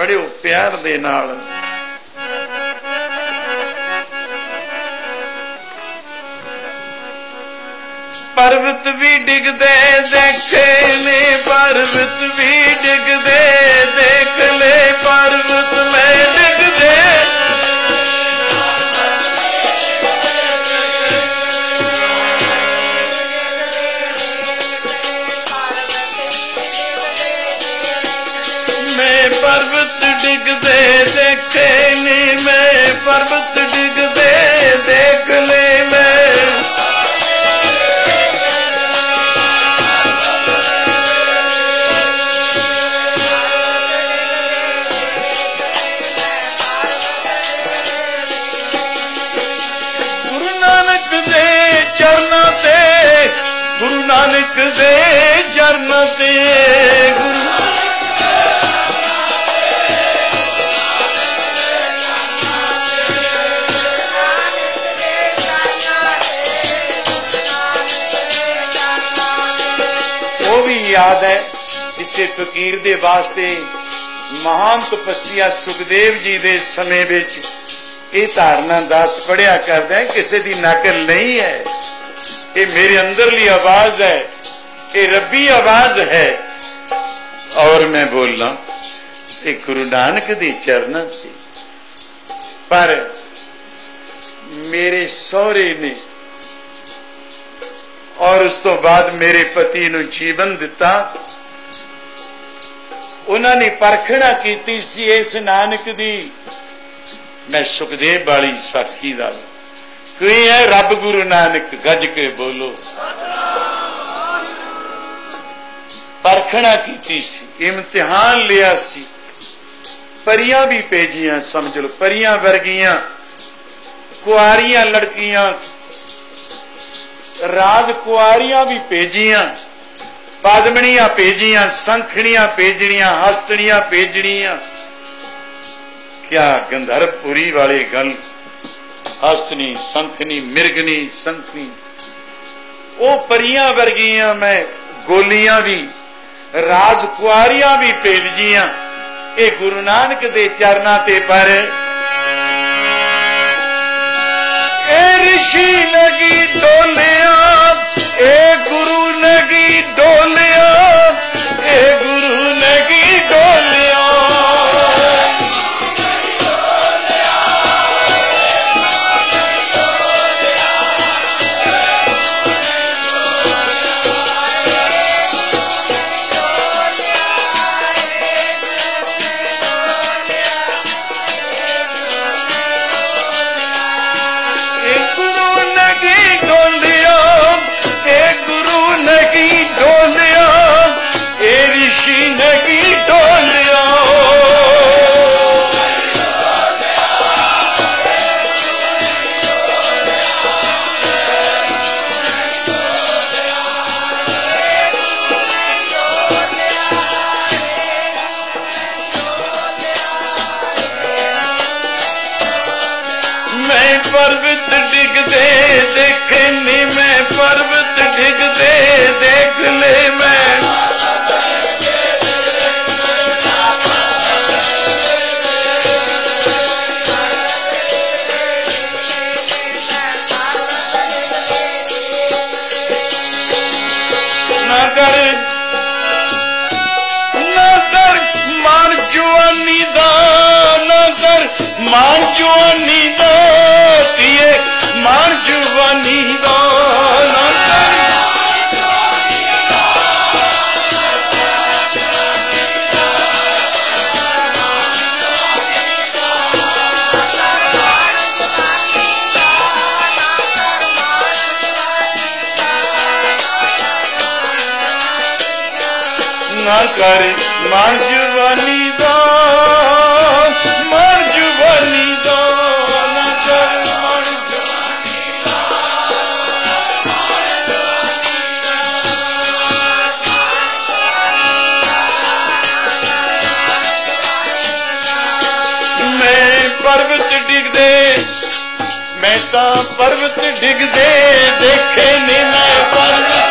ਪੜਿਓ ਪਿਆਰ ਦੇ ਨਾਲ। ਪਰਵਤ ਵੀ ਡਿੱਗਦੇ, ਦੇਖੇ ਨੇ ਪਰਵਤ ਵੀ ਡਿੱਗਦੇ, ਦੇਖ ਲੈ ਪਰਵਤ ਮੈਂ ਡਿੱਗਦੇ। ਮੈਂ ਪਰਵਤ ਡਿੱਗਦੇ ਦੇਖੇ ਨੇ ਮੈਂ ਪਰਵਤ ਡਿੱਗਦੇ ਦੇਖ ਲੈ ਮੈਂ। ਗੁਰੂ ਨਾਨਕ ਦੇ ਚਰਨਾਂ ਤੇ, ਗੁਰੂ ਨਾਨਕ ਦੇ ਯਾਦ ਹੈ, ਇਸੇ ਫਕੀਰ ਦੇ ਵਾਸਤੇ ਮਹਾਨ ਤਪੱਸਿਆ ਸੁਖਦੇਵ ਜੀ ਦੇ ਸਮੇਂ ਵਿੱਚ ਇਹ ਧਾਰਨਾ ਦਾਸ ਪੜਿਆ ਕਰਦਾ ਕਿਸੇ ਦੀ ਨਕਲ ਨਹੀਂ ਹੈ। ਇਹ ਮੇਰੇ ਅੰਦਰਲੀ ਆਵਾਜ਼ ਹੈ, ਇਹ ਰੱਬੀ ਆਵਾਜ਼ ਹੈ। ਔਰ ਮੈਂ ਬੋਲਣਾ ਇਹ ਗੁਰੂ ਨਾਨਕ ਦੇ ਚਰਨਾਂ ਤੇ। ਪਰ ਮੇਰੇ ਸਹੁਰੇ ਨੇ ਔਰ ਉਸ ਤੋਂ ਬਾਅਦ ਮੇਰੇ ਪਤੀ ਨੂੰ ਜੀਵਨ ਦਿੱਤਾ। ਉਹਨਾਂ ਨੇ ਪਰਖਣਾ ਕੀਤੀ ਸੀ ਇਸ ਨਾਨਕ ਦੀ। ਮੈਂ ਸੁਖਦੇਵ ਵਾਲੀ ਸਾਖੀ ਦਾ ਕੋਈ ਹੈ, ਰੱਬ ਗੁਰੂ ਨਾਨਕ, ਗੱਜ ਕੇ ਬੋਲੋ। ਪਰਖਣਾ ਕੀਤੀ ਸੀ, ਇਮਤਿਹਾਨ ਲਿਆ ਸੀ। ਪਰੀਆਂ ਵੀ ਭੇਜੀਆਂ, ਸਮਝ ਲਓ, ਪਰੀਆਂ ਵਰਗੀਆਂ। ਕੁਆਰੀਆਂ, ਲੜਕੀਆਂ ਰਾਜ ਕੁਆਰੀਆਂ ਵੀ ਭੇਜੀਆਂ ਪਦਮਣੀਆਂ ਭੇਜੀਆਂ, ਸੰਖਣੀਆਂ ਭੇਜਣੀਆਂ, ਹਸਤਣੀਆਂ ਭੇਜਣੀਆਂ। ਕਿਆ ਗੰਧਰਪੁਰੀ ਵਾਲੇ ਗੱਲ। ਹਸਤਨੀ ਸੰਖਣੀ ਮਿਰਗਨੀ ਸੰਖਣੀ। ਉਹ ਪਰੀਆਂ ਵਰਗੀਆਂ ਮੈਂ ਗੋਲੀਆਂ ਵੀ ਰਾਜ ਕੁਆਰੀਆਂ ਵੀ ਭੇਜੀਆਂ। ਇਹ ਗੁਰੂ ਨਾਨਕ ਦੇ ਚਰਨਾਂ ਤੇ ਪਰ ਇਹ ਰਿਸ਼ੀ ਲਗੀ ਡੋਲਿਆ ਮੈਂ ਪਰਵਤ ਡਿੱਗਦੇ ਦੇਖਣੀ ਮੈਂ ਪਰਵਤ ਡਿੱਗਦੇ ਦੇਖ ਲੈ ਮੈਂ ਨਾ ਕਰ ਨਾ ਕਰ ਮਾਨ ਜਵਾਨੀ ਦਾ ਮਾਨ ਜਵਾਨੀ ਦਾ ਨਾ ਕਰ ਨਾ ਕਰ ਮਾਨ ਜਵਾਨੀ ਦਾ। ਤਾਂ ਪਰਵਤ ਡਿੱਗਦੇ ਦੇਖੇ ਨਹੀਂ ਮੈਂ ਪਰਵਤ।